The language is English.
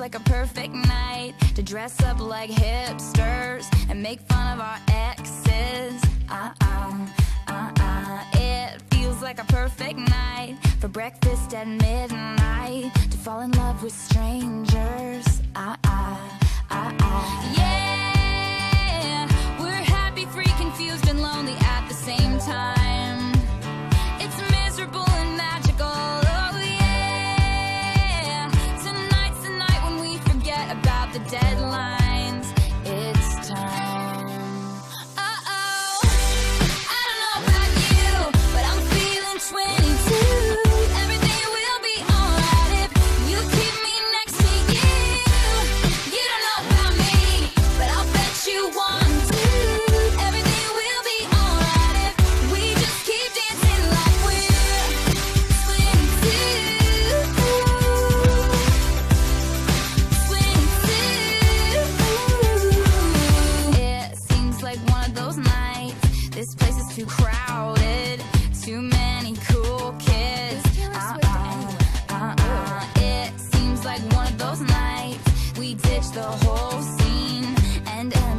like a perfect night to dress up like hipsters and make fun of our exes. Uh uh, uh uh. It feels like a perfect night for breakfast at midnight to fall in love with strangers. Uh uh, uh uh. Yeah, we're happy, free, confused, and lonely at the same time. the deadline. This place is too crowded, too many cool kids. Uh uh, uh uh, it seems like one of those nights we ditch the whole scene and.